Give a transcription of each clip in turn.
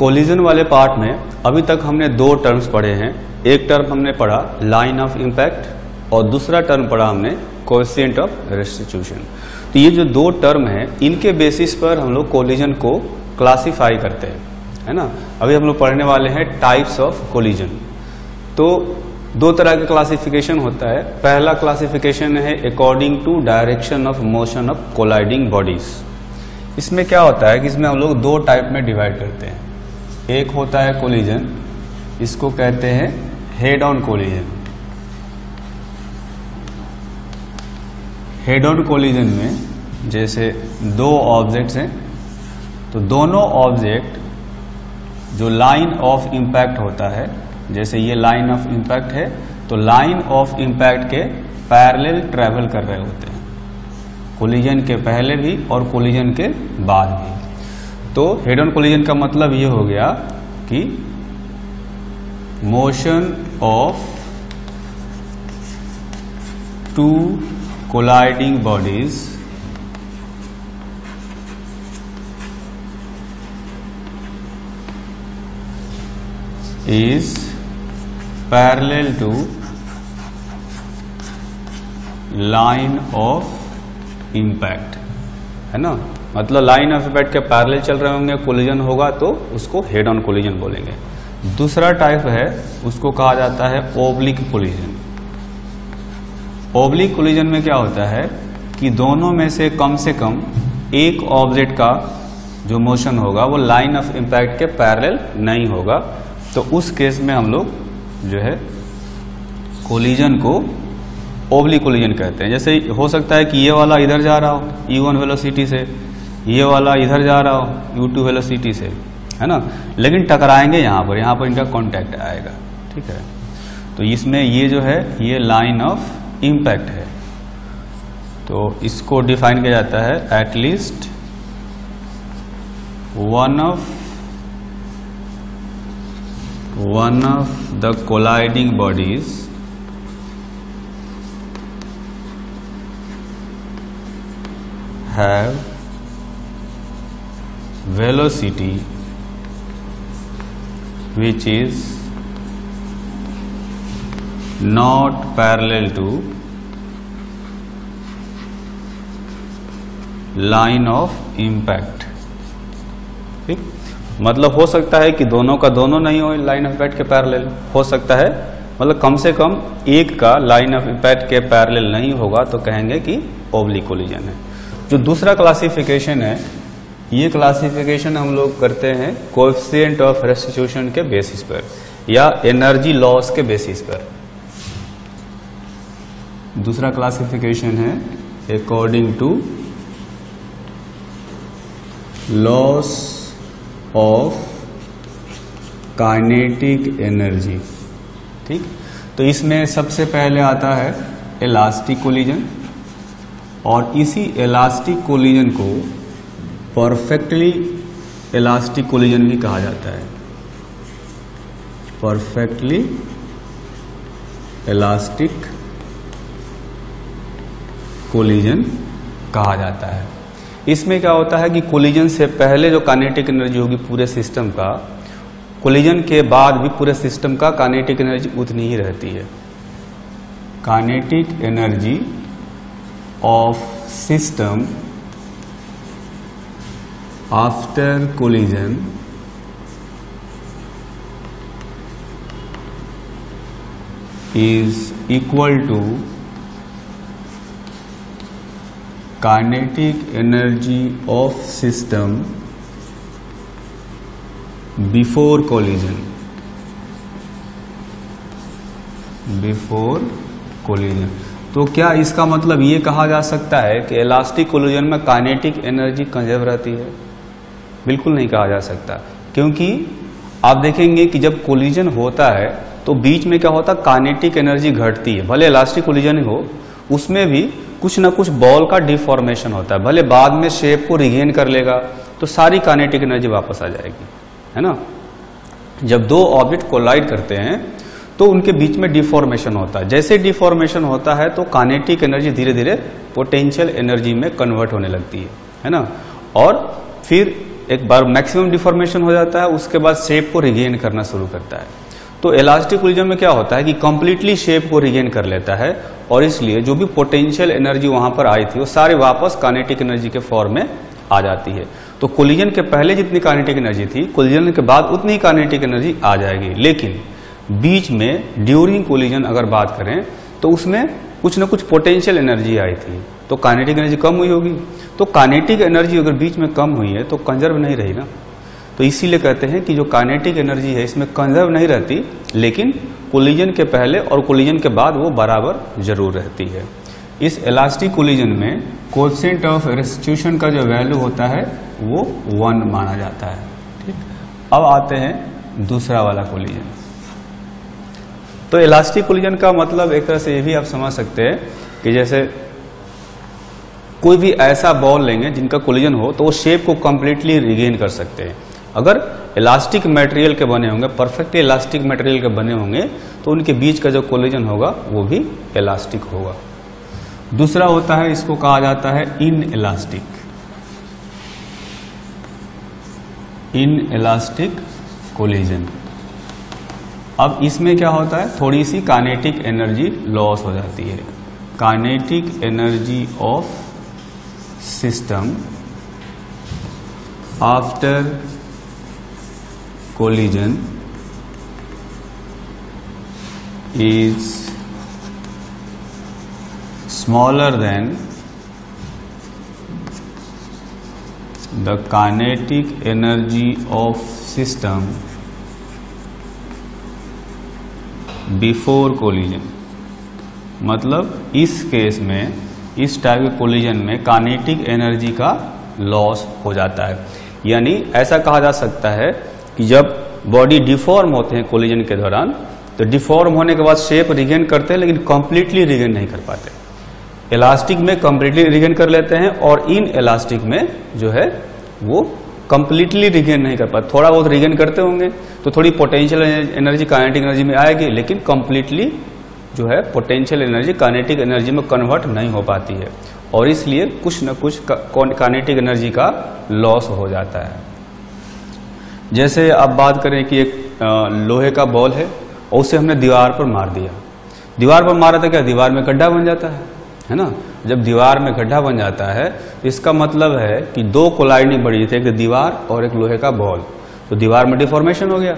Collision वाले part में अभी तक हमने दो टर्म्स पढ़े हैं। एक टर्म हमने पढ़ा लाइन ऑफ़ इम्पैक्ट और दूसरा टर्म पढ़ा हमने कोएफिशिएंट ऑफ़ रेस्टिट्यूशन तो ये जो दो टर्म हैं, इनके बेसिस पर हम लोग कोलिजन को क्लासिफाई करते हैं, है ना? अभी हम लोग पढ़ने वाले हैं टाइप्स ऑफ़ कोलिजन तो दो तरह का क्लासिफिकेशन होता है। पहला क्लासिफिकेशन है according to direction of motion of colliding bodies इसमें क्या होता है कि इसमें हम लोग दो टाइप में डिवाइड करते हैं। एक होता है कोलिजन, इसको कहते हैं head on collision. Head on collision में जैसे दो ऑब्जेक्ट्स हैं तो दोनों ऑब्जेक्ट जो लाइन ऑफ़ इम्पैक्ट होता है, जैसे ये लाइन ऑफ़ इम्पैक्ट है तो लाइन ऑफ़ इम्पैक्ट के पैरेलल ट्रेवल कर रहे होते हैं। कोलिजन के पहले भी और कोलिजन के बाद भी। तो हेड ऑन कोलिजन का मतलब ये हो गया कि motion of two colliding bodies is parallel to line of impact, है ना? मतलब लाइन ऑफ़ इम्पैक्ट के पैरेलल चल रहे होंगे, कोलिजन होगा तो उसको हेड ऑन कोलिजन बोलेंगे। दूसरा टाइप है, उसको कहा जाता है ओब्लिक कोलिजन ओब्लिक कोलिजन में क्या होता है कि दोनों में से कम से कम एक ऑब्जेक्ट का जो मोशन होगा, वो लाइन ऑफ़ इम्पैक्ट के पैरेलल नहीं होगा। तो उस केस में हम लोग जो है कोलिजन को ओबली कोलिजन कहते हैं। जैसे हो सकता है कि ये वाला इधर जा रहा हो यू वन वेलोसिटी से। ये वाला इधर जा रहा हो यू टू वेलोसिटी से, है ना? लेकिन टकराएँगे यहाँ पर यहाँ पर इनका कांटेक्ट आएगा, ठीक है? तो इसमें ये जो है, ये लाइन ऑफ़ इम्पैक्ट है। तो इसको डिफाइन किया जाता है at least one of one of the colliding bodies have velocity, which is not parallel to line of impact. ठीक? मतलब हो सकता है कि दोनों का दोनों नहीं हो लाइन ऑफ़ इम्पैक्ट के पैरेलल हो सकता है मतलब कम से कम एक का लाइन ऑफ़ इम्पैक्ट के पैरेलल नहीं होगा तो कहेंगे कि ओबली कोलिजन है। जो दूसरा क्लासिफिकेशन है ये क्लासिफिकेशन हम लोग करते हैं कोएफिशिएंट ऑफ़ रेस्टिट्यूशन के बेसिस पर, या एनर्जी लॉस के बेसिस पर। दूसरा क्लासिफिकेशन है according to loss of kinetic energy ठीक? तो इसमें सबसे पहले आता है इलास्टिक कोलिजन और इसी इलास्टिक कोलिजन को परफेक्टली इलास्टिक कोलिजन भी कहा जाता है। परफेक्टली इलास्टिक कोलिजन कहा जाता है। इसमें क्या होता है कि कोलिजन से पहले जो कानेटिक एनर्जी होगी पूरे सिस्टम का, कोलिजन के बाद भी पूरे सिस्टम का कानेटिक एनर्जी उतनी ही रहती है। Kinetic energy of system after collision is equal to kinetic energy of system before collision before collision तो क्या इसका मतलब ये कहा जा सकता है कि इलास्टिक कोलिजन में काइनेटिक एनर्जी कंजर्व रहती है बिल्कुल नहीं कहा जा सकता। क्योंकि आप देखेंगे कि जब कोलिजन होता है तो बीच में क्या होता है काइनेटिक एनर्जी घटती है। भले इलास्टिक कोलिजन हो, उसमें भी कुछ ना कुछ बॉल का डिफॉर्मेशन होता है। भले बाद में शेप को रिगेन कर लेगा तो सारी काइनेटिक एनर्जी वापस आ जाएगी। है ना? जब दो ऑब्जेक्ट कोलाइड करते हैं तो उनके बीच में डिफॉर्मेशन होता है। जैसे डिफॉर्मेशन होता है तो कानेटिक एनर्जी धीरे धीरे पोटेंशियल एनर्जी में कन्वर्ट होने लगती है। है ना? और फिर एक बार मैक्सिमम डिफॉर्मेशन हो जाता है, उसके बाद शेप को रिगेन करना शुरू करता है। तो इलास्टिक कोलिजन में क्या होता है कि कंप्लीटली शेप को रिगेन कर लेता है, और इसलिए जो भी पोटेंशियल एनर्जी वहाँ पर आई थी, वो सारे वापस कानेटिक एनर्जी के फॉर्म में आ जाती है। तो कोलिजन के पहले जितनी कानेटिक एनर्जी थी, कोलिजन के बाद उतनी कानेटिक एनर्जी आ जाएगी। लेकिन बीच में ड्यूरिंग कोलिजन अगर बात करें तो उसमें कुछ ना कुछ पोटेंशियल एनर्जी आई थी। तो कानेटिक एनर्जी कम हुई होगी। तो कानेटिक एनर्जी अगर बीच में कम हुई है तो कंजर्व नहीं रही ना। तो इसीलिए कहते हैं कि जो कानेटिक एनर्जी है, इसमें कंजर्व नहीं रहती, लेकिन कोलिजन के पहले और कोलिजन के बाद वो बराबर ज़रूर रहती है। इस इलास्टिक कोलिजन में कोसेंट ऑफ़ रेस्टिट्यूशन का जो वैल्यू होता है, वो वन माना जाता है। ठीक? अब आते हैं दूसरा वाला कोलिजन। तो इलास्टिक कोलिजन का मतलब एक तरह से ये भी आप समझ सकते हैं कि जैसे कोई भी ऐसा बॉल लेंगे जिनका कोलिजन हो तो वो शेप को कंप्लीटली रिगेन कर सकते हैं। अगर इलास्टिक मटेरियल के बने होंगे परफेक्टली इलास्टिक मटेरियल के बने होंगे तो उनके बीच का जो कोलिजन होगा, वो भी इलास्टिक होगा। दूसरा होता है, इसको कहा जाता है inelastic inelastic collision अब इसमें क्या होता है? थोड़ी सी कानेटिक एनर्जी लॉस हो जाती है। Kinetic energy of system after collision is smaller than the kinetic energy of system before collision मतलब इस केस में इस टाइप के कोलिजन में कानेटिक एनर्जी का लॉस हो जाता है। यानी ऐसा कहा जा सकता है कि जब बॉडी डिफॉर्म होते हैं कोलिजन के दौरान तो डिफॉर्म होने के बाद शेप रिगेन करते हैं, लेकिन कंप्लीटली रिगेन नहीं कर पाते। इलास्टिक में कंप्लीटली रिगेन कर लेते हैं और इन इलास्टिक में जो है, वो कंप्लीटली रिगेन नहीं कर पाते। थोड़ा बहुत रिगेन करते होंगे तो थोड़ी पोटेंशियल एनर्जी काइनेटिक एनर्जी में आएगी, लेकिन कंप्लीटली जो है पोटेंशियल एनर्जी काइनेटिक एनर्जी में कन्वर्ट नहीं हो पाती है। और इसलिए कुछ न कुछ काइनेटिक एनर्जी का लॉस हो जाता है। जैसे आप बात करें कि एक लोहे का बॉल है, और उसे हमने दीवार पर मार दिया। दीवार पर मारा था क्या, दीवार में गड्ढा बन जाता है है ना? जब दीवार में गड्ढा बन जाता है तो इसका मतलब है कि दो कोलाइडिंग बढ़ी थी, एक दीवार और एक लोहे का बॉल। तो दीवार में डिफॉर्मेशन हो गया।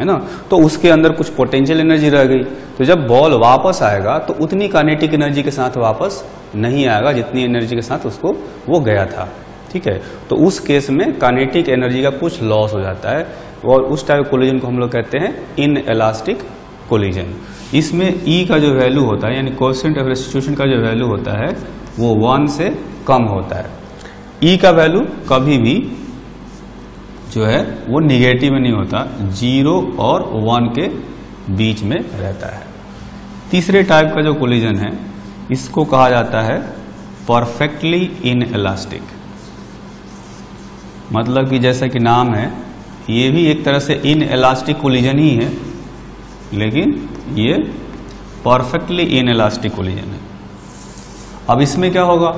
है ना? तो उसके अंदर कुछ पोटेंशियल एनर्जी रह गई। तो जब बॉल वापस आएगा तो उतनी कानेटिक एनर्जी के साथ वापस नहीं आएगा जितनी एनर्जी के साथ उसको वो गया था। ठीक है? तो उस केस में कानेटिक एनर्जी का कुछ लॉस हो जाता है। और उस टाइप कोलिजन को हम लोग कहते हैं इन एलास्टिक कोलिजन इसमें ई e का जो वैल्यू होता है, यानी क्वेश्चन ऑफ़ रेस्टिट्यूशन का जो वैल्यू होता है, वो वन से कम होता है। ई e का वैल्यू कभी भी जो है, वो निगेटिव नहीं होता ज़ीरो और वन के बीच में रहता है। तीसरे टाइप का जो कोलिजन है, इसको कहा जाता है परफेक्टली इन एलास्टिक मतलब कि जैसा कि नाम है, ये भी एक तरह से इन एलास्टिक कोलिजन ही है, लेकिन ये परफेक्टली इन एलास्टिक कोलिजन है। अब इसमें क्या होगा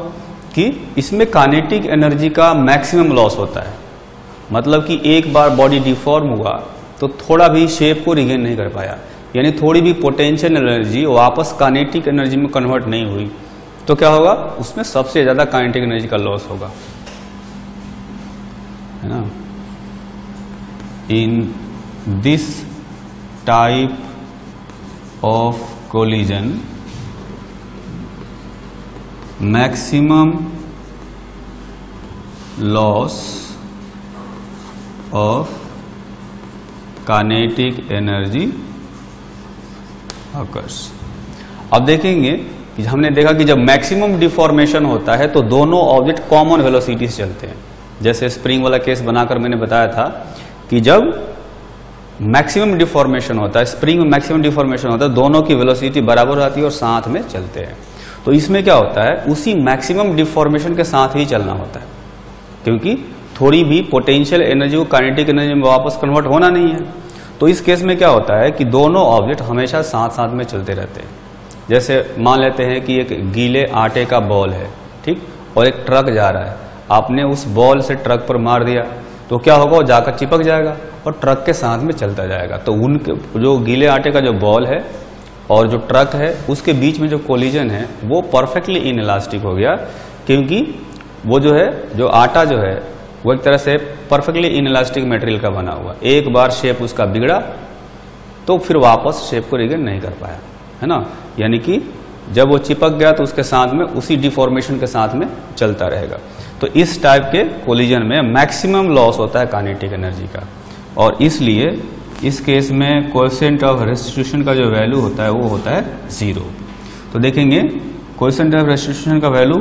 कि इसमें कानेटिक एनर्जी का मैक्सिमम लॉस होता है। मतलब कि एक बार बॉडी डिफॉर्म हुआ तो थोड़ा भी शेप को रिगेन नहीं कर पाया। यानी थोड़ी भी पोटेंशियल एनर्जी वापस कानेटिक एनर्जी में कन्वर्ट नहीं हुई। तो क्या होगा? उसमें सबसे ज़्यादा कानेटिक एनर्जी का लॉस होगा। है ना? In this type of collision maximum loss of kinetic energy occurs अब देखेंगे कि हमने देखा कि जब मैक्सिमम डिफॉर्मेशन होता है तो दोनों ऑब्जेक्ट कॉमन वेलोसिटी से चलते हैं। जैसे स्प्रिंग वाला केस बनाकर मैंने बताया था कि जब मैक्सिमम डिफॉर्मेशन होता है स्प्रिंग में मैक्सिमम डिफॉर्मेशन होता है, दोनों की वेलोसिटी बराबर आती है और साथ में चलते हैं। तो इसमें क्या होता है? उसी मैक्सिमम डिफॉर्मेशन के साथ ही चलना होता है। क्योंकि थोड़ी भी पोटेंशियल एनर्जी को काइनेटिक एनर्जी में वापस कन्वर्ट होना नहीं है। तो इस केस में क्या होता है कि दोनों ऑब्जेक्ट हमेशा साथ साथ में चलते रहते हैं। जैसे मान लेते हैं कि एक गीले आटे का बॉल है, ठीक? और एक ट्रक जा रहा है। आपने उस बॉल से ट्रक पर मार दिया तो क्या होगा? वो जाकर चिपक जाएगा और ट्रक के साथ में चलता जाएगा। तो उनके, जो गीले आटे का जो बॉल है और जो ट्रक है, उसके बीच में जो कोलिजन है, वो परफेक्टली इन इलास्टिक हो गया। क्योंकि वो जो है, जो आटा जो है वो एक तरह से परफेक्टली इन इलास्टिक मटेरियल का बना हुआ। एक बार शेप उसका बिगड़ा तो फिर वापस शेप को रिगेन नहीं कर पाया, है ना? यानी कि जब वो चिपक गया तो उसके साथ में, उसी डिफॉर्मेशन के साथ में चलता रहेगा। तो इस टाइप के कोलिजन में मैक्सिमम लॉस होता है काइनेटिक एनर्जी का। और इसलिए इस केस में कोएफिशिएंट ऑफ़ रेस्टिट्यूशन का जो वैल्यू होता है, वो होता है ज़ीरो तो देखेंगे कोएफिशिएंट ऑफ़ रेस्टिट्यूशन का वैल्यू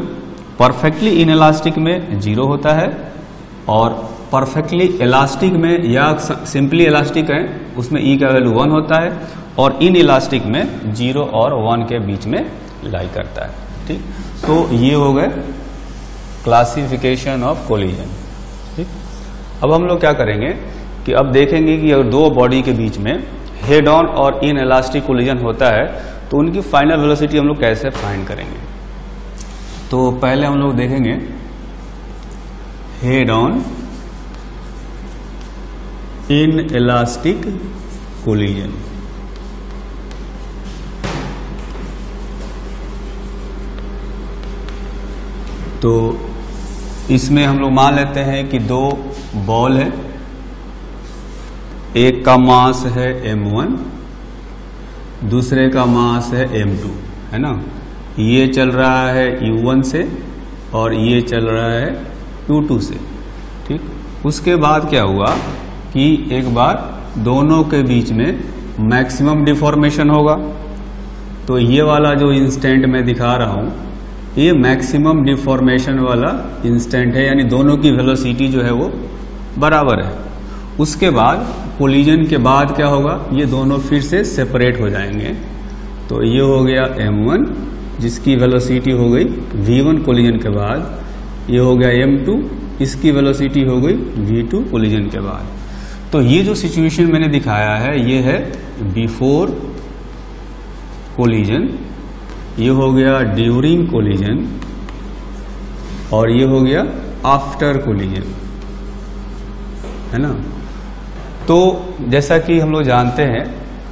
परफेक्टली इन इलास्टिक में ज़ीरो होता है और परफेक्टली इलास्टिक में, या सिंपली इलास्टिक है उसमें ई e का वैल्यू वन होता है और इन इलास्टिक में ज़ीरो और वन के बीच में लाई करता है, ठीक? तो ये हो गए क्लासिफिकेशन ऑफ़ कोलिजन ठीक? अब हम लोग क्या करेंगे कि अब देखेंगे कि अगर दो बॉडी के बीच में हेड ऑन और इन इलास्टिक कोलिजन होता है तो उनकी फाइनल वेलोसिटी हम लोग कैसे फाइंड करेंगे? तो पहले हम लोग देखेंगे ऑन इन इलास्टिक कोलिजन तो इसमें हम लोग मान लेते हैं कि दो बॉल है। एक का मास है m1 दूसरे का मास है m2 है ना? ये चल रहा है u1 से और ये चल रहा है u2 से, ठीक? उसके बाद क्या हुआ कि एक बार दोनों के बीच में मैक्सिमम डिफॉर्मेशन होगा। तो ये वाला जो इंस्टेंट मैं दिखा रहा हूँ, ये मैक्सिमम डिफॉर्मेशन वाला इंस्टेंट है, यानी दोनों की वेलोसिटी जो है वो बराबर है। उसके बाद कोलिजन के बाद क्या होगा, ये दोनों फिर से सेपरेट हो जाएँगे। तो ये हो गया m1 जिसकी वेलोसिटी हो गई v1 कोलिजन के बाद। ये हो गया m2 इसकी वेलोसिटी हो गई v2 कोलिजन के बाद। तो ये जो सिचुएशन मैंने दिखाया है, ये है बिफोर कोलिजन ये हो गया ड्यूरिंग कोलिजन और ये हो गया आफ्टर कोलिजन है ना? तो जैसा कि हम लोग जानते हैं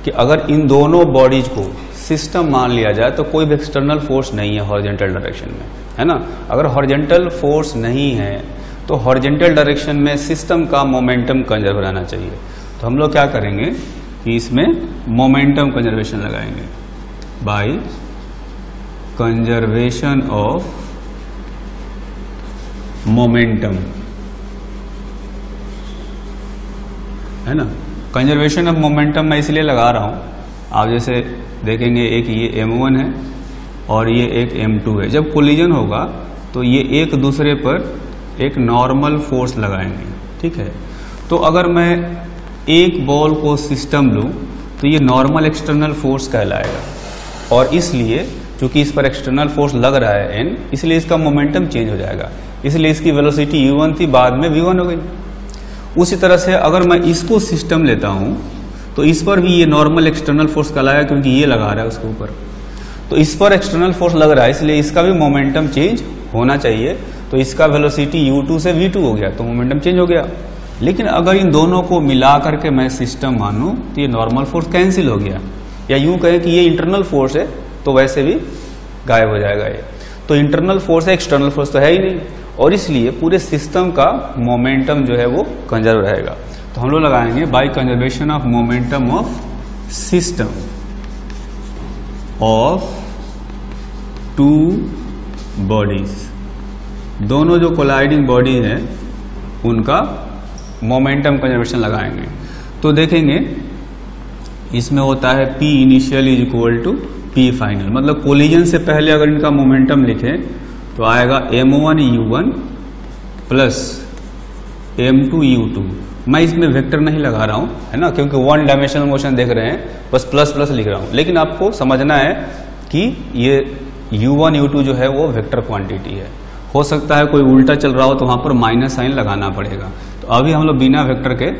कि अगर इन दोनों बॉडीज को सिस्टम मान लिया जाए तो कोई भी एक्सटर्नल फोर्स नहीं है हॉरिजेंटल डायरेक्शन में। है ना? अगर हॉर्जेंटल फोर्स नहीं है तो हॉर्जेंटल डायरेक्शन में सिस्टम का मोमेंटम कंजर्व रहना चाहिए। तो हम लोग क्या करेंगे कि इसमें मोमेंटम कंजर्वेशन लगाएँगे। बाई कंजर्वेशन ऑफ़ मोमेंटम है ना? कंजर्वेशन ऑफ़ मोमेंटम मैं इसलिए लगा रहा हूँ। आप जैसे देखेंगे, एक ये m1 है और ये एक m2 है। जब कोलिजन होगा तो ये एक दूसरे पर एक नॉर्मल फोर्स लगाएँगे। ठीक है? तो अगर मैं एक बॉल को सिस्टम लूँ तो ये नॉर्मल एक्सटर्नल फोर्स कहलाएगा। और इसलिए क्योंकि इस पर एक्सटर्नल फोर्स लग रहा है एन इसलिए इसका मोमेंटम चेंज हो जाएगा। इसलिए इसकी वेलोसिटी u1 थी, बाद में v1 हो गई। उसी तरह से अगर मैं इसको सिस्टम लेता हूँ तो इस पर भी ये नॉर्मल एक्सटर्नल फोर्स कहलाएगा, क्योंकि ये लगा रहा है उसके ऊपर। तो इस पर एक्सटर्नल फोर्स लग रहा है, इसलिए इसका भी मोमेंटम चेंज होना चाहिए। तो इसका वेलोसिटी u2 से v2 हो गया तो मोमेंटम चेंज हो गया। लेकिन अगर इन दोनों को मिला करके मैं सिस्टम मानूं तो ये नॉर्मल फोर्स कैंसिल हो गया। या यूँ कहें कि ये इंटरनल फोर्स है तो वैसे भी गायब हो जाएगा ये। तो इंटरनल फोर्स है एक्सटर्नल फोर्स तो है ही नहीं। और इसलिए पूरे सिस्टम का मोमेंटम जो है वो कंजर्व रहेगा। तो हम लोग लगाएँगे by conservation of momentum of system of two bodies दोनों जो कोलाइडिंग बॉडी है, उनका मोमेंटम कंजर्वेशन लगाएँगे। तो देखेंगे, इसमें होता है P initial is equal to P final मतलब कोलिजन से पहले अगर इनका मोमेंटम लिखें तो आएगा m1 u1 plus m2 u2 मैं इसमें वेक्टर नहीं लगा रहा हूँ, है ना? क्योंकि वन डायमेंशनल मोशन देख रहे हैं, बस प्लस प्लस लिख रहा हूँ। लेकिन आपको समझना है कि ये u1 u2 जो है, वो वेक्टर क्वांटिटी है। हो सकता है कोई उल्टा चल रहा हो तो वहाँ पर माइनस साइन लगाना पड़ेगा। तो अभी हम लोग बिना वेक्टर के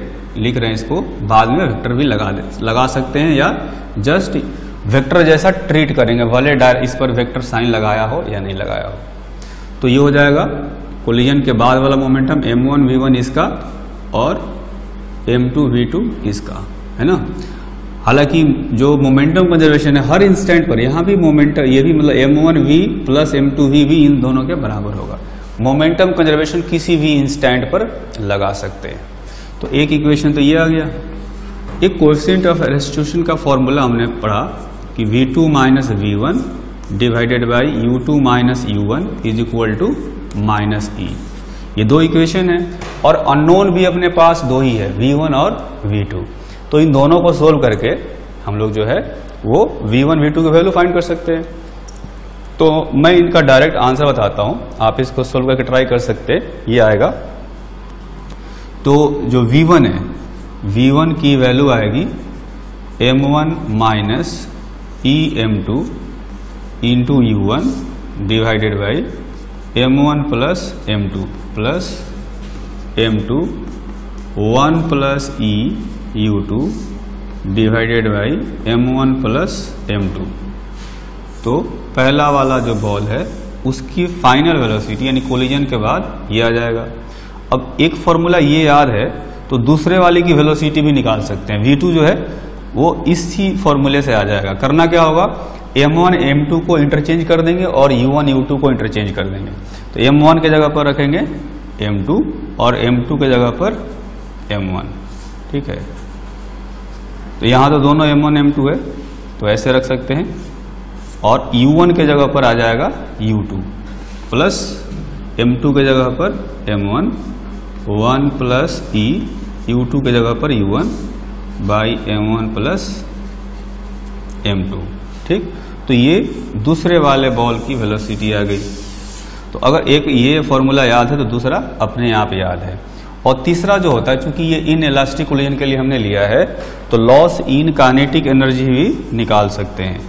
लिख रहे हैं इसको, बाद में वेक्टर भी लगा दे, लगा सकते हैं या जस्ट वेक्टर जैसा ट्रीट करेंगे, भले डायर इस पर वेक्टर साइन लगाया हो या नहीं लगाया हो। तो ये हो जाएगा कोलिजन के बाद वाला मोमेंटम m1 v1 इसका और एम टू वी टू इसका है ना? हालाँकि जो मोमेंटम कंजर्वेशन है, हर इंस्टेंट पर, यहाँ भी मोमेंटम ये भी मतलब m one v plus m two v भी इन दोनों के बराबर होगा। मोमेंटम कंजर्वेशन किसी भी इंस्टेंट पर लगा सकते हैं। तो एक इक्वेशन तो ये आ गया। एक कोएफिशिएंट ऑफ़ रेस्टिट्यूशन का फॉर्मूला हमने पढ़ा कि v two minus v one divided by u two minus u one is equal to minus e ये दो इक्वेशन है और अननोन भी अपने पास दो ही है v1 और v2 तो इन दोनों को सोल्व करके हम लोग जो है, वो v1 v2 की वैल्यू फाइंड कर सकते हैं। तो मैं इनका डायरेक्ट आंसर बताता हूँ। आप इसको सोल्व करके ट्राई कर सकते ये आएगा। तो जो v1 है v1 की वैल्यू आएगी m1 one minus e m two into u one divided by m one plus m two plus m two one plus e u two divided by m one plus m two तो पहला वाला जो ball है, उसकी final velocity यानी collision के बाद ये आ जाएगा। अब एक फॉर्मूला ये याद है तो दूसरे वाले की वेलोसिटी भी निकाल सकते हैं। V2 जो है, वो इसी फॉर्मूले से आ जाएगा। करना क्या होगा? M1 m2 को इंटरचेंज कर देंगे और u1 u2 को इंटरचेंज कर देंगे। तो m1 के जगह पर रखेंगे m2 और m2 के जगह पर m1 ठीक है? तो यहाँ तो दोनों m1 m2 है तो ऐसे रख सकते हैं। और u1 के जगह पर आ जाएगा u2 प्लस m2 के जगह पर m1 1 प्लस ई u2 के जगह पर u1 by m one plus m two ठीक? तो ये दूसरे वाले बॉल की वेलोसिटी आ गई। तो अगर एक ये फॉर्मूला याद है तो दूसरा अपने आप याद है। और तीसरा जो होता है, चूँकि ये इन इलास्टिक कोलिजन के लिए हमने लिया है तो लॉस इन कानेटिक एनर्जी भी निकाल सकते हैं।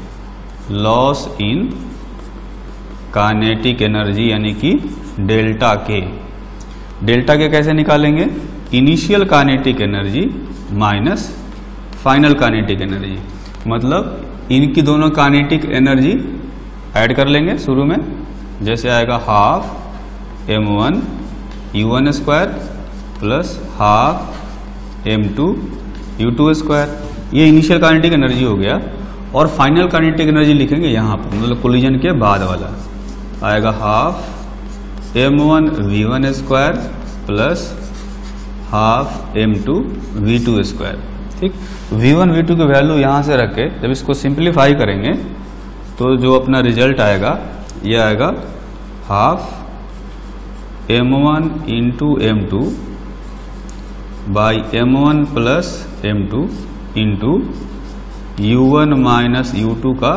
लॉस इन कानेटिक एनर्जी यानी कि डेल्टा के डेल्टा के कैसे निकालेंगे? Initial kinetic energy minus final kinetic energy मतलब इनकी दोनों कानेटिक एनर्जी ऐड कर लेंगे शुरू में। जैसे आएगा half m one u one square plus half m two u two square ये इनिशियल कानेटिक एनर्जी हो गया। और फाइनल कानेटिक एनर्जी लिखेंगे यहाँ पर मतलब कोलिजन के बाद वाला। आएगा half m one v one square plus half m two v two square ठीक? वी वन वी टू की वैल्यू यहाँ से रख के जब इसको सिंप्लीफाई करेंगे तो जो अपना रिज़ल्ट आएगा, ये आएगा half m one into m two by m one plus m two into u one minus u two का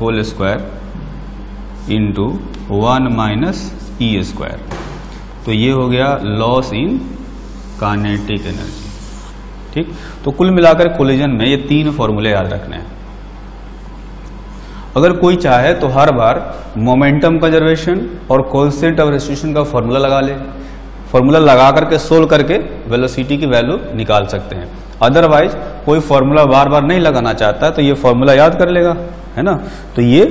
whole square into one minus e square तो ये हो गया लॉस इन कानेटिक एनर्जी ठीक? तो कुल मिलाकर कोलिजन में ये तीन फॉर्मूले याद रखने हैं। अगर कोई चाहे तो हर बार मोमेंटम कंजर्वेशन और कोएफिशिएंट ऑफ़ रेस्टिट्यूशन का फॉर्मूला लगा ले। फॉर्मूला लगा करके सोल्व करके वेलोसिटी की वैल्यू निकाल सकते हैं। अदरवाइज़ कोई फॉर्मूला बार बार नहीं लगाना चाहता तो ये फॉर्मूला याद कर लेगा, है ना? तो ये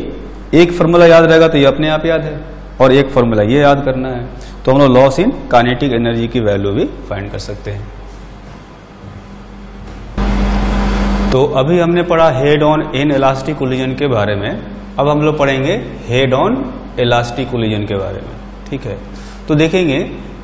एक फॉर्मूला याद रहेगा तो ये अपने आप याद है और एक फॉर्मूला ये याद करना है। तो हम लोग लॉस इन कानेटिक एनर्जी की वैल्यू भी फाइंड कर सकते हैं। तो अभी हमने पढ़ा head on inelastic collision के बारे में। अब हम लोग पढ़ेंगे हेड ऑन इलास्टिक कोलिजन के बारे में। ठीक है? तो देखेंगे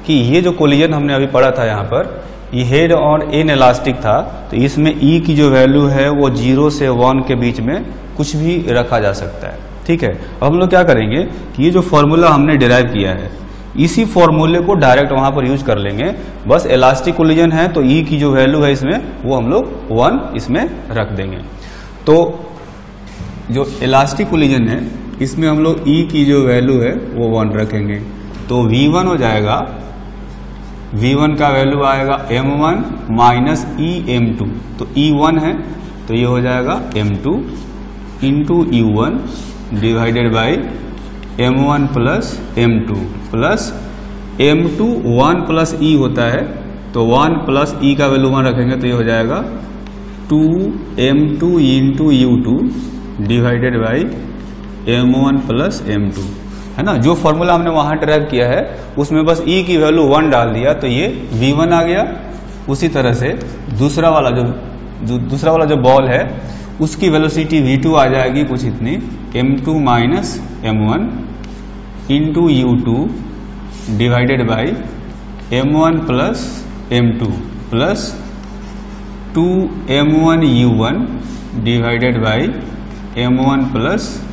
कि ये जो कोलिजन हमने अभी पढ़ा था यहाँ पर, ये हेड ऑन इन इलास्टिक था तो इसमें ई e की जो वैल्यू है, वो ज़ीरो से वन के बीच में कुछ भी रखा जा सकता है। ठीक है? अब हम लोग क्या करेंगे कि ये जो फॉर्मूला हमने डिराइव किया है इसी फॉर्मूले को डायरेक्ट वहाँ पर यूज़ कर लेंगे। बस इलास्टिक कोलिजन है तो ई e की जो वैल्यू है इसमें, वो हम लोग वन इसमें रख देंगे। तो जो इलास्टिक कोलिजन है, इसमें हम लोग ई e की जो वैल्यू है, वो वन रखेंगे। तो वी वन हो जाएगा वी वन का वैल्यू आएगा m one minus e m two तो ई वन है तो ये हो जाएगा m two into u one divided by m one plus m two plus m two one plus e होता है तो वन प्लस ई का वैल्यू वन रखेंगे तो ये हो जाएगा two m two into u two divided by m one plus m two है ना? जो फॉर्मूला हमने वहाँ ड्राइव किया है, उसमें बस ई e की वैल्यू वन डाल दिया तो ये वी वन आ गया। उसी तरह से दूसरा वाला जो जो, दूसरा वाला जो बॉल है, उसकी वेलोसिटी v2 आ जाएगी कुछ इतनी। M2 minus m one into u two divided by m one plus m two plus two m one u one divided by m one plus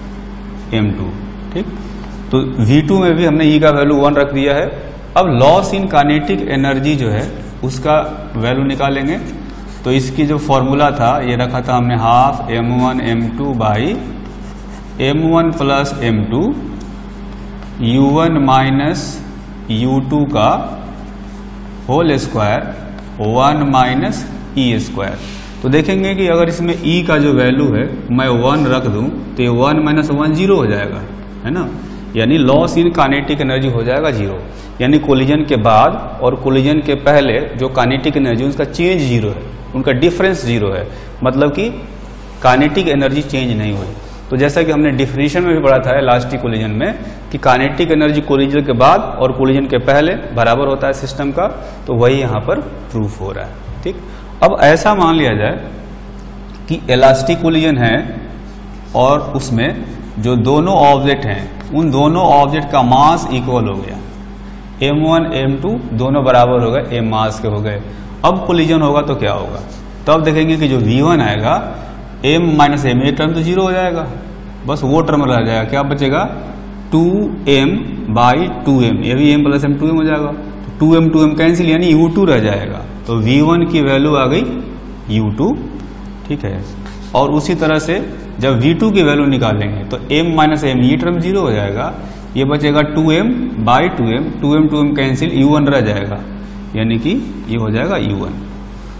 m two ठीक? तो V2 में भी हमने E का value one रख दिया है। अब लॉस इन कानेटिक एनर्जी जो है, उसका वैल्यू निकालेंगे। तो इसकी जो फॉर्मूला था, ये रखा था हमने half m one m two by m one plus m two u one minus u two का whole square one minus e square तो देखेंगे कि अगर इसमें ई का जो वैल्यू है, मैं वन रख दूँ तो ये वन माइनस वन ज़ीरो हो जाएगा, है ना? यानी लॉस इन कानेटिक एनर्जी हो जाएगा ज़ीरो यानी कोलिजन के बाद और कोलिजन के पहले जो कानेटिक एनर्जी उसका चेंज ज़ीरो है. उनका डिफरेंस ज़ीरो है. मतलब कि कानेटिक एनर्जी चेंज नहीं हुई. तो जैसा कि हमने डिफिनेशन में भी पढ़ा था इलास्टिक कोलिजन में, कि कानेटिक एनर्जी कोलिजन के बाद और कोलिजन के पहले बराबर होता है सिस्टम का तो वही यहाँ पर प्रूफ हो रहा है, ठीक? अब ऐसा मान लिया जाए कि इलास्टिक कोलिजन है और उसमें जो दोनों ऑब्जेक्ट हैं, उन दोनों ऑब्जेक्ट का मास इक्वल हो गया। M1 m2 दोनों बराबर हो गए एम मास के हो गए। अब कोलिजन होगा तो क्या होगा? तब देखेंगे कि जो v1 आएगा m माइनस एम ये टर्म तो ज़ीरो हो जाएगा। बस वो टर्म रह जाएगा। क्या बचेगा? 2m बाई टू एम ये भी m plus m two m हो जाएगा। तो 2m 2m कैंसिल यानी u2 रह जाएगा। तो v1 की वैल्यू आ गई u2 ठीक है। और उसी तरह से जब V2 की वैल्यू निकालेंगे तो m माइनस एम ये टर्म ज़ीरो हो जाएगा। ये बचेगा 2m m by two m two m two m cancel u one रह जाएगा। यानी कि ये हो जाएगा यू वन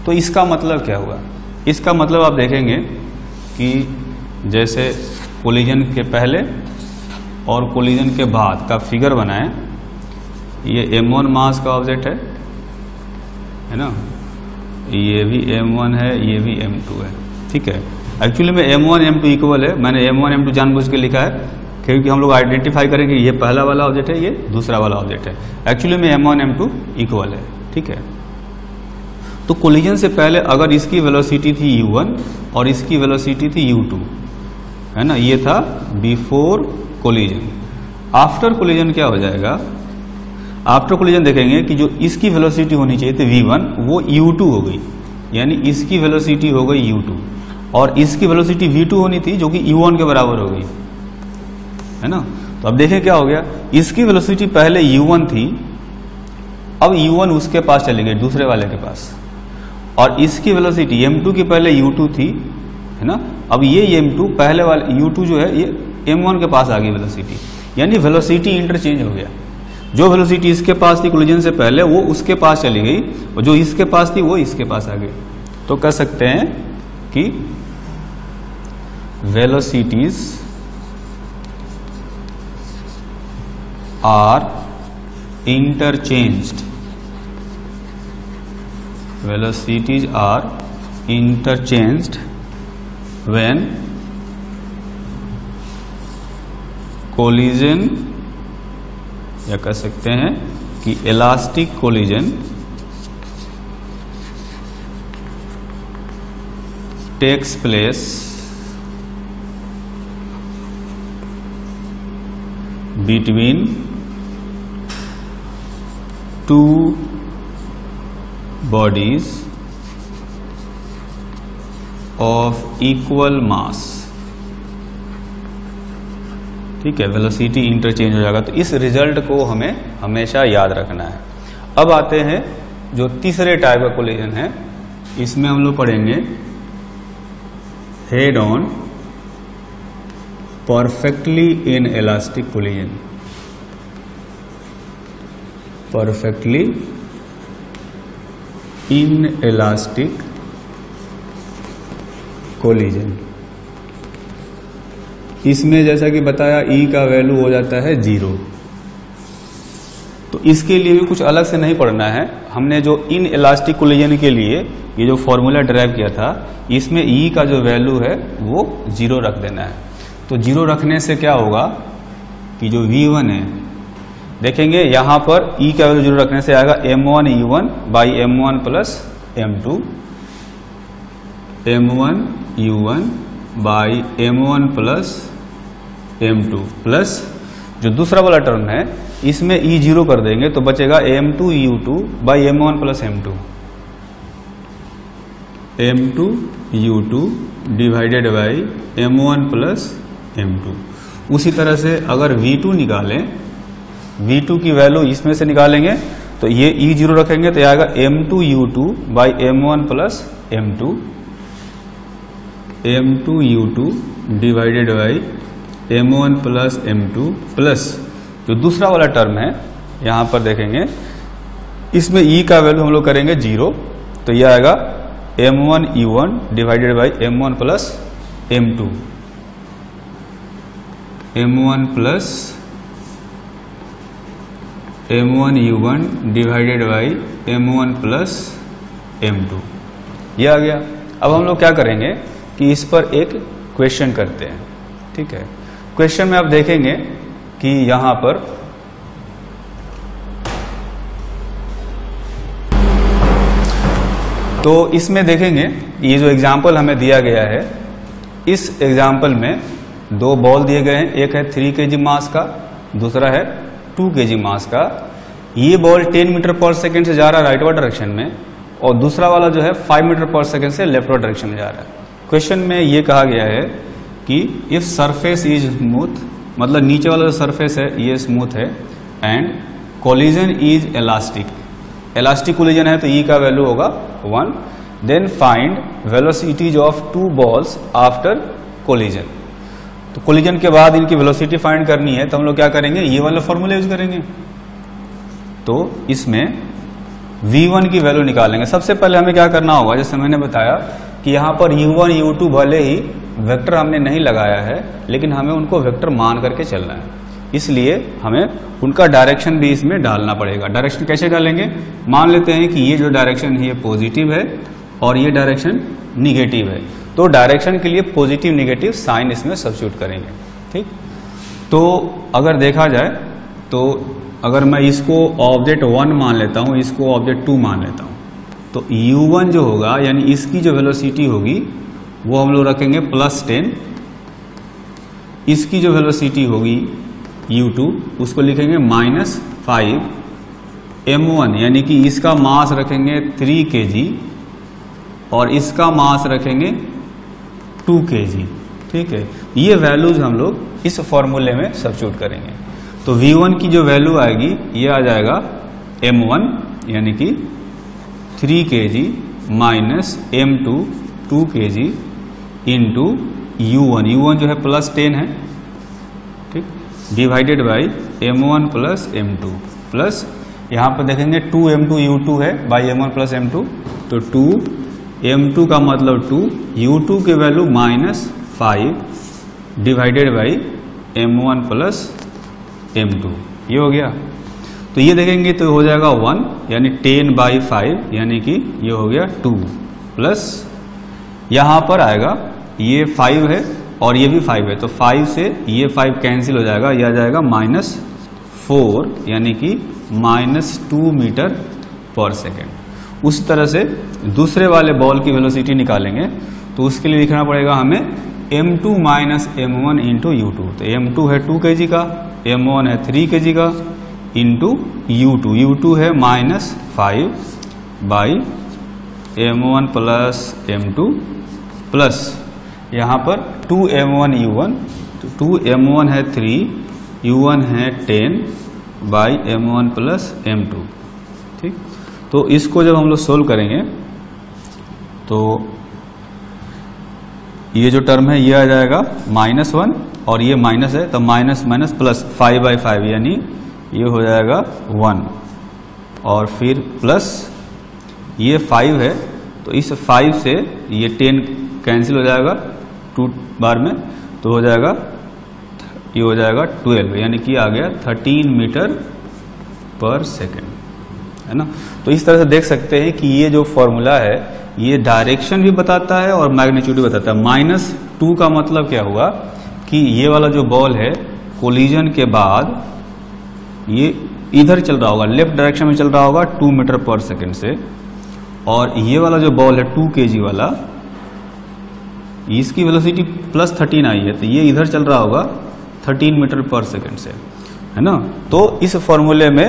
तो इसका मतलब क्या हुआ? इसका मतलब आप देखेंगे कि जैसे कोलिजन के पहले और कोलिजन के बाद का फिगर बनाए, ये m1 मास का ऑब्जेक्ट है है ना? ये भी m1 है, ये भी m2 है, ठीक है? एक्चुअली में m1 m2 इक्वल है, मैंने m1 m2 जानबूझ के लिखा है, क्योंकि हम लोग आइडेंटिफाई करेंगे, ये पहला वाला ऑब्जेक्ट है, ये दूसरा वाला ऑब्जेक्ट है। एक्चुअली में m1 m2 इक्वल है, ठीक है? तो कोलिजन से पहले अगर इसकी वेलोसिटी थी u1 और इसकी वेलोसिटी थी u2 है ना? ये था बिफोर कोलिजन आफ्टर कोलिजन क्या हो जाएगा? आफ्टर कोलिजन देखेंगे कि जो इसकी वेलोसिटी होनी चाहिए थी v1 वो u2 हो गई। यानी इसकी वेलोसिटी हो गई u2 और इसकी वेलोसिटी v2 होनी थी जो कि u1 के बराबर हो गई। है ना? तो अब देखें क्या हो गया। इसकी वेलोसिटी पहले u1 थी, अब u1 उसके पास चली गई, दूसरे वाले के पास। और इसकी वेलोसिटी m2 की पहले u2 थी, है ना? अब ये m2 पहले वाले u2 जो है, ये m1 के पास आ गई वेलोसिटी यानी वेलोसिटी इंटरचेंज हो गया. जो वेलोसिटी इसके पास थी कोलिजन से पहले, वो उसके पास चली गई, और जो इसके पास थी, वो इसके पास आ गई. तो कह सकते हैं कि velocities are interchanged. Velocities are interchanged when collision या कह सकते हैं कि elastic collision takes place between two bodies of equal mass. ठीक है वेलोसिटी इंटरचेंज हो जाएगा तो इस रिज़ल्ट को हमें हमेशा याद रखना है। अब आते हैं जो तीसरे टाइप का कोलिजन है, इसमें हम लोग पढ़ेंगे head on perfectly in elastic collision perfectly elastic collision इसमें जैसा कि बताया E का वैल्यू हो जाता है ज़ीरो तो इसके लिए भी कुछ अलग से नहीं पढ़ना है। हमने जो इन इलास्टिक कोलिजन के लिए ये जो फॉर्मूला ड्राइव किया था, इसमें E का जो वैल्यू है, वो ज़ीरो रख देना है। तो ज़ीरो रखने से क्या होगा कि जो वी वन है देखेंगे यहाँ पर E का वैल्यू ज़ीरो रखने से आएगा M1 one e one by m one plus m two m one u one by m one plus m two plus जो दूसरा वाला टर्म है, इसमें e ज़ीरो कर देंगे तो बचेगा m two u two by m one plus m two m two u two divided by m one plus m two उसी तरह से अगर वी टू निकालें वी टू की वैल्यू इसमें से निकालेंगे तो ये ई e ज़ीरो रखेंगे तो आएगा m two u two by m one plus m two m two u two divided by m one plus m two plus जो दूसरा वाला टर्म है, यहाँ पर देखेंगे, इसमें ई e का वैल्यू हम लोग करेंगे ज़ीरो तो यह आएगा m one u one divided by m one plus m two m one plus m one u one divided by m one plus m two ये आ गया। अब हम लोग क्या करेंगे कि इस पर एक क्वेश्चन करते हैं। ठीक है? क्वेश्चन में आप देखेंगे कि यहाँ पर तो इसमें देखेंगे, ये जो एग्ज़ाम्पल हमें दिया गया है, इस एग्ज़ाम्पल में दो बॉल दिए गए हैं। एक है थ्री के मास का, दूसरा है टू के मास का, ये ball ten metre per second से जा रहा है राइट राइटवर्ड डायरेक्शन में, और दूसरा वाला जो है फाइव मीटर पर सेकेंड से लेफ़्ट लेफ्टवर्ड डायरेक्शन में जा रहा है। क्वेश्चन में ये कहा गया है कि इफ़ सरफेस इज़ स्मूथ मतलब नीचे वाला जो सरफेस है, ये स्मूथ है and collision is elastic elastic collision है तो ई e का वैल्यू होगा one then find velocities of two balls after collision तो कोलिजन के बाद इनकी वेलोसिटी फाइंड करनी है तो हम लोग क्या करेंगे? ये वाला फॉर्मूला यूज़ करेंगे। तो इसमें v1 की वैल्यू निकालेंगे। सबसे पहले हमें क्या करना होगा? जैसे मैंने बताया कि यहाँ पर u1 u2 भले ही वेक्टर हमने नहीं लगाया है, लेकिन हमें उनको वेक्टर मान करके चलना है। इसलिए हमें उनका डायरेक्शन भी इसमें डालना पड़ेगा। डायरेक्शन कैसे डालेंगे? मान लेते हैं कि ये जो डायरेक्शन है, ये पॉजिटिव है और ये डायरेक्शन निगेटिव है। तो डायरेक्शन के लिए पॉजिटिव निगेटिव साइन इसमें सब्सिट्यूट करेंगे, ठीक? तो अगर देखा जाए तो अगर मैं इसको ऑब्जेक्ट वन मान लेता हूँ, इसको ऑब्जेक्ट टू मान लेता हूँ तो u1 जो होगा, यानी इसकी जो वेलोसिटी होगी, वो हम लोग रखेंगे प्लस टेन इसकी जो वेलोसिटी होगी U2 उसको लिखेंगे माइनस फाइव एम वन यानी कि इसका मास रखेंगे थ्री के जी और इसका मास रखेंगे टू के जी ठीक है? ये वैल्यूज़ हम लोग इस फॉर्मूले में सब्सिट्यूट करेंगे। तो V1 की जो वैल्यू आएगी, ये आ जाएगा M1 यानी कि three k g minus m two two k g into u one u one जो है प्लस टेन है, ठीक? Divided by m one plus m two plus यहाँ पर देखेंगे two m two u two है by m one plus m two तो two M two का मतलब टू यू टू की value minus five divided by m one plus m two ये हो गया। तो ये देखेंगे तो हो जाएगा वन यानी टेन बाई फाइव यानी कि ये हो गया टू प्लस यहाँ पर आएगा, ये फाइव है और ये भी फाइव है। तो फाइव से ये फाइव कैंसिल हो जाएगा, यह आ जाएगा माइनस फोर यानी कि minus two metre per second उस तरह से दूसरे वाले बॉल की वेलोसिटी निकालेंगे तो उसके लिए लिखना पड़ेगा हमें m2 two minus m one into u two तो m2 है टू के जी का m1 है थ्री के जी का into u two u two है minus five by m one plus m two plus यहाँ पर two m one u one two m one है थ्री यू वन है ten by m one plus m two ठीक? तो इसको जब हम लोग सोल्व करेंगे तो ये जो टर्म है, ये आ जाएगा माइनस वन और ये माइनस है तो minus minus plus five by five यानी ये हो जाएगा वन और फिर प्लस ये फाइव है तो इस फाइव से ये टेन कैंसिल हो जाएगा टू बार में तो हो जाएगा, ये हो जाएगा ट्वेल्व यानी कि आ गया थर्टीन मीटर पर सेकेंड है ना? तो इस तरह से देख सकते हैं कि ये जो फॉर्मूला है, ये डायरेक्शन भी बताता है और मैग्नीट्यूड भी बताता है। माइनस टू का मतलब क्या हुआ? कि ये वाला जो बॉल है कोलिजन के बाद ये इधर चल रहा होगा लेफ़्ट डायरेक्शन में चल रहा होगा टू मीटर पर सेकेंड से। और ये वाला जो बॉल है टू के वाला, इसकी वेलोसिटी प्लस थर्टीन आई है तो ये इधर चल रहा होगा थर्टीन मीटर पर सेकेंड से, है ना? तो इस फॉर्मूले में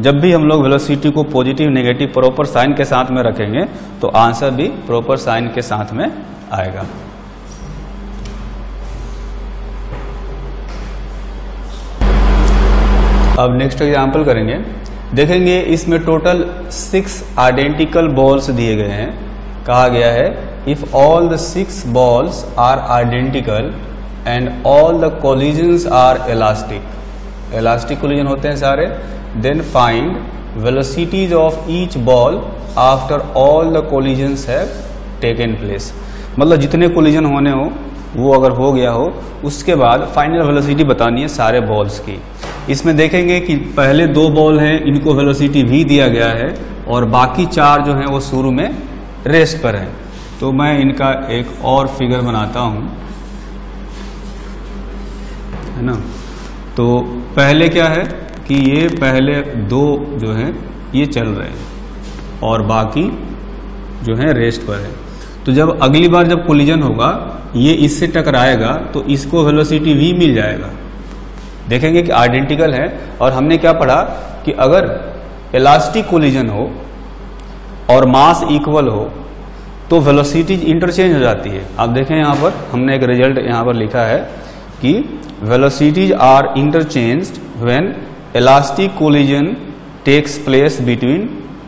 जब भी हम लोग वेलोसिटी को पॉजिटिव नेगेटिव प्रॉपर साइन के साथ में रखेंगे तो आंसर भी प्रॉपर साइन के साथ में आएगा। अब नेक्स्ट एग्ज़ाम्पल करेंगे। देखेंगे, इसमें टोटल सिक्स आइडेंटिकल बॉल्स दिए गए हैं। कहा गया है if all the six balls are identical and all the collisions are elastic elastic collision होते हैं सारे। Then find velocities of each ball after all the collisions have taken place मतलब जितने कोलिजन होने हो, वो अगर हो गया हो, उसके बाद फाइनल वेलोसिटी बतानी है सारे बॉल्स की। इसमें देखेंगे कि पहले दो बॉल हैं, इनको वेलोसिटी भी दिया गया है और बाकी चार जो हैं, वो शुरू में रेस्ट पर हैं। तो मैं इनका एक और फिगर बनाता हूँ। है ना? तो पहले क्या है? कि ये पहले दो जो हैं, ये चल रहे हैं और बाकी जो है रेस्ट पर है। तो जब अगली बार जब कोलिजन होगा, ये इससे टकराएगा तो इसको वेलोसिटी वी मिल जाएगा। देखेंगे कि आइडेंटिकल है और हमने क्या पढ़ा कि अगर इलास्टिक कोलिजन हो और मास इक्वल हो तो वेलोसिटी इंटरचेंज हो जाती है। आप देखें यहाँ पर, हमने एक रिज़ल्ट यहाँ पर लिखा है कि velocities are interchange when elastic collision takes place between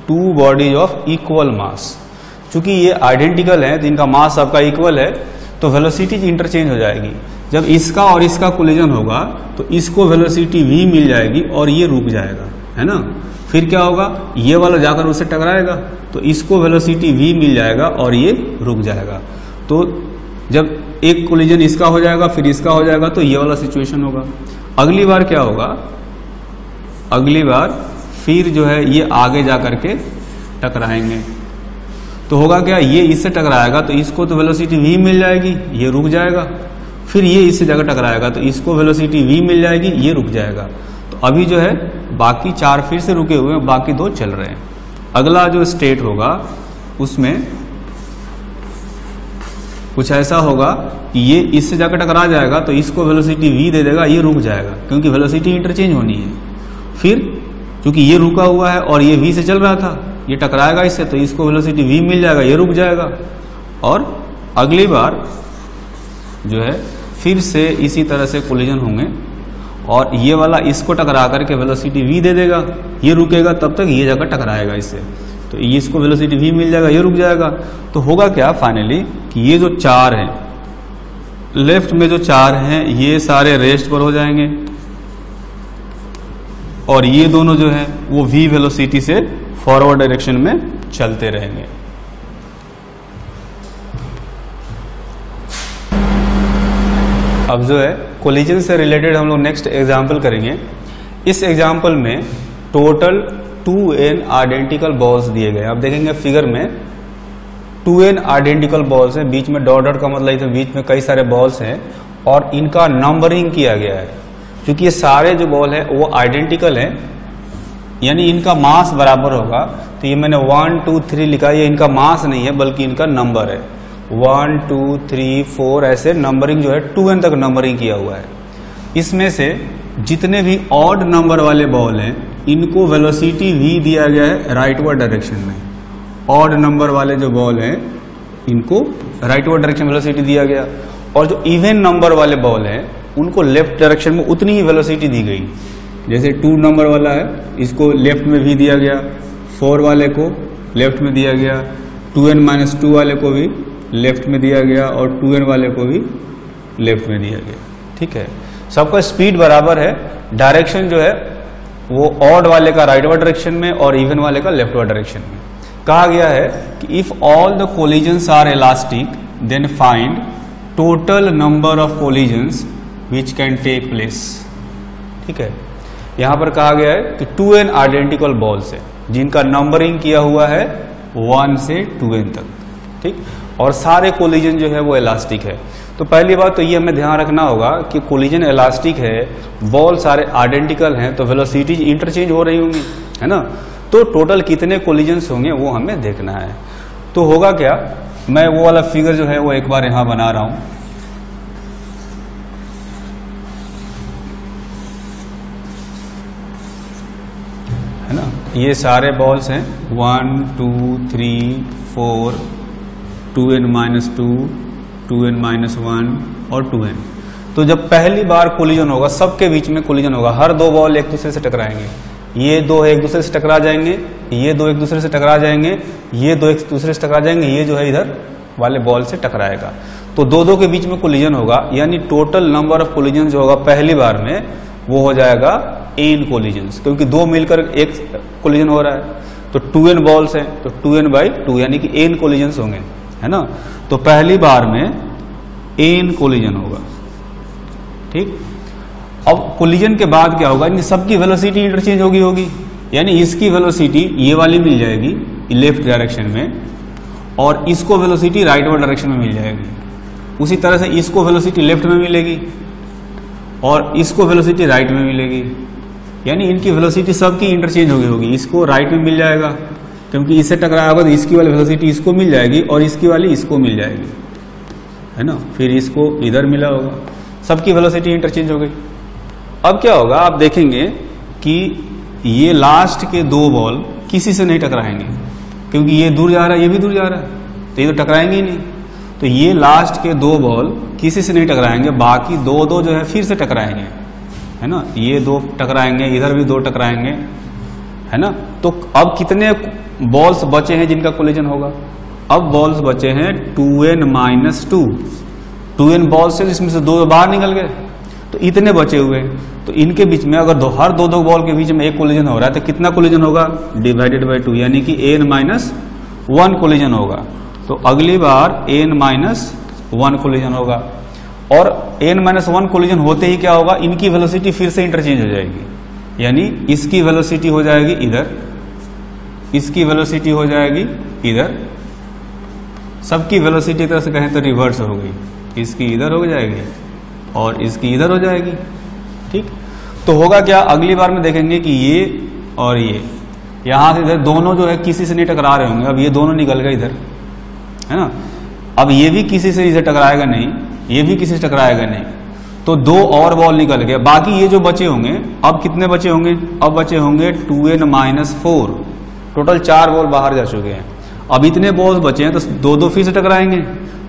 two bodies of equal mass चूँकि ये आइडेंटिकल है जिनका मास आपका इक्वल है तो वेलोसिटीज इंटरचेंज हो जाएगी। जब इसका और इसका कोलिजन होगा तो इसको वेलोसिटी v मिल जाएगी और ये रुक जाएगा, है ना? फिर क्या होगा? ये वाला जाकर उसे टकराएगा तो इसको वेलोसिटी v मिल जाएगा और ये रुक जाएगा। तो जब एक कोलिजन इसका हो जाएगा, फिर इसका हो जाएगा तो ये वाला सिचुएशन होगा। अगली बार क्या होगा? अगली बार फिर जो है ये आगे जा करके टकराएँगे। तो होगा क्या? ये इससे टकराएगा तो इसको तो वेलोसिटी v मिल जाएगी, ये रुक जाएगा। फिर ये इससे जगह टकराएगा तो इसको वेलोसिटी v मिल जाएगी, ये रुक जाएगा। तो अभी जो है, बाकी चार फिर से रुके हुए हैं, बाकी दो चल रहे हैं। अगला जो स्टेट होगा, उसमें कुछ ऐसा होगा कि ये इससे जाकर टकरा जाएगा तो इसको वेलोसिटी v दे देगा, ये रुक जाएगा, क्योंकि वेलोसिटी इंटरचेंज होनी है। फिर, क्योंकि ये रुका हुआ है और ये वी से चल रहा था, ये टकराएगा इससे तो इसको वेलोसिटी वी मिल जाएगा, ये रुक जाएगा। और अगली बार जो है, फिर से इसी तरह से कोलिजन होंगे, और ये वाला इसको टकरा करके वेलोसिटी वी दे देगा, ये रुकेगा, तब तक ये जगह टकराएगा इससे। तो इसको वेलोसिटी वी मिल जाएगा, ये रुक जाएगा। तो होगा क्या फाइनली कि ये जो चार हैं लेफ़्ट में जो चार हैं, ये सारे रेस्ट पर हो जाएँगे। और ये दोनों जो है, वो v वेलोसिटी से फॉरवर्ड डायरेक्शन में चलते रहेंगे। अब जो है कोलिजन से रिलेटेड हम लोग नेक्स्ट एग्ज़ाम्पल करेंगे। इस एग्ज़ाम्पल में total two n identical balls दिए गए अब देखेंगे फिगर में टू एन आइडेंटिकल बॉल्स है। बीच में डॉट डॉट का मतलब बीच में कई सारे बॉल्स हैं और इनका नंबरिंग किया गया है। क्योंकि ये सारे जो बॉल है, वो आइडेंटिकल है। यानी इनका मास बराबर होगा। तो ये मैंने वन टू थ्री लिखा, ये इनका मास नहीं है, बल्कि इनका नंबर है। वन टू थ्री फोर ऐसे नंबरिंग जो है टू एन तक नंबरिंग किया हुआ है। इसमें से जितने भी ऑड नंबर वाले बॉल हैं, इनको वेलोसिटी वी दिया गया है राइटवर्ड डायरेक्शन में। ऑड नंबर वाले जो बॉल हैं, इनको राइटवर्ड डायरेक्शन वेलोसिटी दिया गया। और जो इवन नंबर वाले बॉल हैं उनको लेफ़्ट डायरेक्शन में उतनी ही वेलोसिटी दी गई। जैसे टू नंबर वाला है, इसको लेफ़्ट में भी दिया गया। फोर वाले को लेफ़्ट में दिया गया। टू एन माइनस टू वाले को भी लेफ़्ट में दिया गया और टू एन वाले को भी लेफ़्ट में दिया गया। ठीक है? सबका स्पीड बराबर है। डायरेक्शन जो है, वो ऑड वाले का राइट वर्ड डायरेक्शन में और इवन वाले का लेफ़्ट वर्ड डायरेक्शन में। कहा गया है कि if all the collisions are elastic then find total number of collisions which can take place ठीक है? यहाँ पर कहा गया है कि टू एन आइडेंटिकल बॉल्स है, जिनका नंबरिंग किया हुआ है वन से टू एन तक। ठीक? और सारे कोलिजन जो है वो इलास्टिक है। तो पहली बात तो ये हमें ध्यान रखना होगा कि कोलिजन इलास्टिक है बॉल सारे आइडेंटिकल हैं तो वेलोसिटीज इंटरचेंज हो रही होंगी, है ना? तो टोटल कितने कोलिजन्स होंगे वो हमें देखना है। तो होगा क्या? मैं वो वाला फिगर जो है वो एक बार यहाँ बना रहा हूँ है ना ये सारे बॉल्स हैं। One two three four two n minus two two n minus one और टू एन तो जब पहली बार कोलिजन होगा सबके बीच में कोलिजन होगा हर दो बॉल एक दूसरे से टकराएँगे। ये दो एक दूसरे से टकरा जाएँगे ये दो एक दूसरे से टकरा जाएँगे ये दो एक दूसरे से टकरा जाएँगे ये जो है इधर वाले बॉल से टकराएगा। तो दो दो के बीच में कोलिजन होगा यानी टोटल नंबर ऑफ़ कोलिजन जो होगा पहली बार में वो हो जाएगा एन कोलिजन क्योंकि दो मिलकर एक कोलिजन हो रहा है। तो टू एन बॉल्स है तो टू एन बाई टू यानी कि एन कोलिजन होंगे, है ना? तो पहली बार में एन कोलिजन होगा। ठीक? अब कोलिजन के बाद क्या होगा? इन सबकी वेलोसिटी इंटरचेंज होगी होगी। यानी इसकी वेलोसिटी ये वाली मिल जाएगी लेफ़्ट डायरेक्शन में, और इसको वेलोसिटी राइट वाले डायरेक्शन में मिल जाएगी। उसी तरह से इसको वेलोसिटी लेफ़्ट में मिलेगी, और इसको वेलोसिटी राइट में मिलेगी। यानी इनकी वेलोसिटी सबकी इंटरचेंज होगी होगी। इसको राइट में मिल जाएगा, क्योंकि इससे टकराया तो इसकी वाली वेलोसिटी इसको मिल जाएगी और इसकी वाली इसको मिल जाएगी। है ना? फिर इसको इधर मिला होगा। सबकी वेलोसिटी इंटरचेंज हो गई। अब क्या होगा? आप देखेंगे कि ये लास्ट के दो बॉल किसी से नहीं टकराएँगे, क्योंकि ये दूर जा रहा है, ये भी दूर जा रहा है। तो ये तो टकराएँगे ही नहीं। तो ये लास्ट के दो बॉल किसी से नहीं टकराएँगे, बाकी दो दो जो है फिर से टकराएँगे। है ना? ये दो टकराएँगे, इधर भी दो टकराएँगे, है ना? तो अब कितने बॉल्स बचे हैं जिनका कोलिजन होगा? अब बॉल्स बचे हैं two n minus two two n balls है जिसमें से दो बाहर निकल गए। तो इतने बचे हुए हैं। तो इनके बीच में अगर दो, हर दो दो बॉल के बीच में एक कोलिजन हो रहा है तो कितना कोलिजन होगा? डिवाइडेड बाई टू यानी कि एन माइनस वन कोलिजन होगा। तो अगली बार एन माइनस वन कोलिजन होगा। और एन माइनस वन कोलिजन होते ही क्या होगा? इनकी वेलोसिटी फिर से इंटरचेंज हो जाएगी। यानी इसकी वेलोसिटी हो जाएगी इधर, इसकी वेलोसिटी हो जाएगी इधर। सबकी वेलोसिटी तरह से कहें तो रिवर्स हो गई इसकी इधर हो जाएगी और इसकी इधर हो जाएगी। ठीक? तो होगा क्या? अगली बार में देखेंगे कि ये और ये। यहाँ से इधर दोनों जो है किसी से नहीं टकरा रहे होंगे। अब ये दोनों निकल गए इधर। है ना? अब ये भी किसी से इधर टकराएगा नहीं। ये भी किसी से टकराएगा नहीं। तो दो और बॉल निकल गए बाकी ये जो बचे होंगे, अब कितने बचे होंगे? अब बचे होंगे two n minus four total चार बॉल बाहर जा चुके हैं। अब इतने बॉल्स बचे हैं तो दो दो फिर से टकराएँगे।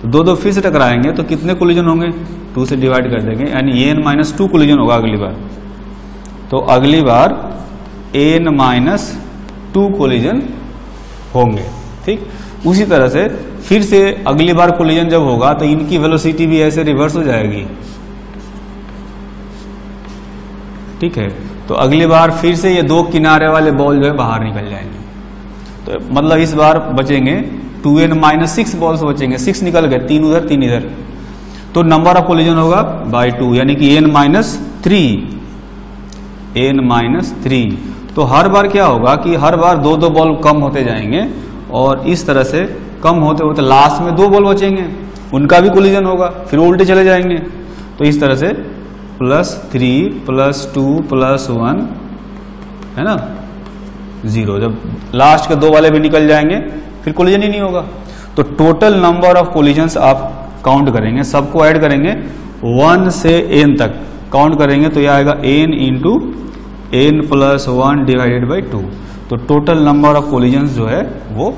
तो दो दो फिर से टकराएँगे तो कितने कोलिजन होंगे? टू से डिवाइड कर देंगे, यानी एन माइनस टू कोलिजन होगा अगली बार। तो अगली बार एन माइनस टू कोलिजन होंगे, ठीक? उसी तरह से फिर से अगली बार कोलिजन जब होगा तो इनकी वेलोसिटी भी ऐसे रिवर्स हो जाएगी। ठीक है? तो अगली बार फिर से ये दो किनारे वाले बॉल जो है बाहर निकल जाएँगे। तो मतलब इस बार बचेंगे two n minus six balls बचेंगे। सिक्स निकल गए, तीन उधर, तीन इधर। तो नंबर ऑफ़ कोलिजन होगा बाय टू यानी कि n minus three n minus three तो हर बार क्या होगा कि हर बार दो दो बॉल कम होते जाएँगे और इस तरह से कम होते होते लास्ट में दो बॉल बचेंगे। उनका भी कोलिजन होगा, फिर उल्टे चले जाएँगे। तो इस तरह से plus three plus two plus one है ना? ज़ीरो जब लास्ट के दो वाले भी निकल जाएँगे, फिर कोलिजन ही नहीं होगा। तो टोटल नंबर ऑफ़ कोलिजन आप काउंट करेंगे, सबको ऐड करेंगे। वन से एन तक काउंट करेंगे तो यह आएगा n into n plus one divided by two तो टोटल नंबर ऑफ़ कोलिजन जो है, वो